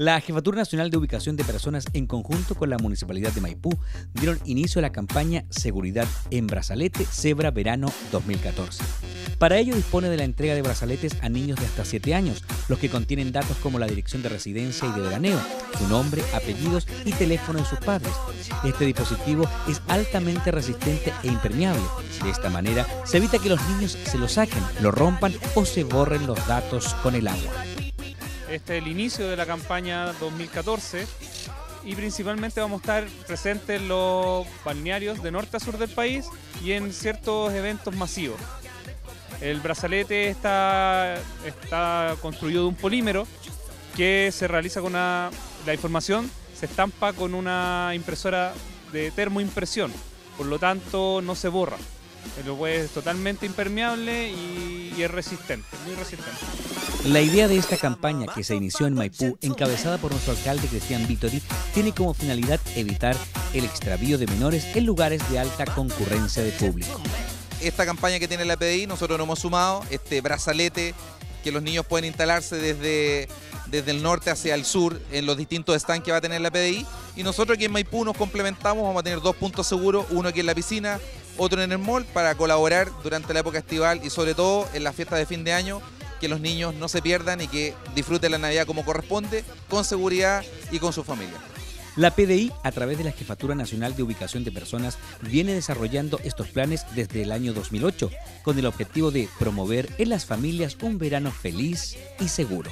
La Jefatura Nacional de Ubicación de Personas, en conjunto con la Municipalidad de Maipú, dieron inicio a la campaña Seguridad en Brazalete Cebra Verano 2014. Para ello dispone de la entrega de brazaletes a niños de hasta 7 años, los que contienen datos como la dirección de residencia y de veraneo, su nombre, apellidos y teléfono de sus padres. Este dispositivo es altamente resistente e impermeable. De esta manera se evita que los niños se lo saquen, lo rompan o se borren los datos con el agua. Este es el inicio de la campaña 2014 y principalmente vamos a estar presentes en los balnearios de norte a sur del país y en ciertos eventos masivos. El brazalete está, está construido de un polímero que se realiza con una, la información se estampa con una impresora de termoimpresión, por lo tanto no se borra. Es totalmente impermeable y, y es resistente, muy resistente. La idea de esta campaña que se inició en Maipú, encabezada por nuestro alcalde Cristian Vittori, tiene como finalidad evitar el extravío de menores en lugares de alta concurrencia de público. Esta campaña que tiene la PDI, nosotros nos hemos sumado, este brazalete que los niños pueden instalarse desde, desde el norte hacia el sur en los distintos stands que va a tener la PDI. Y nosotros aquí en Maipú nos complementamos, vamos a tener dos puntos seguros, uno aquí en la piscina, otro en el mall, para colaborar durante la época estival y sobre todo en las fiestas de fin de año que los niños no se pierdan y que disfruten la Navidad como corresponde, con seguridad y con su familia. La PDI, a través de la Jefatura Nacional de Ubicación de Personas, viene desarrollando estos planes desde el año 2008, con el objetivo de promover en las familias un verano feliz y seguro.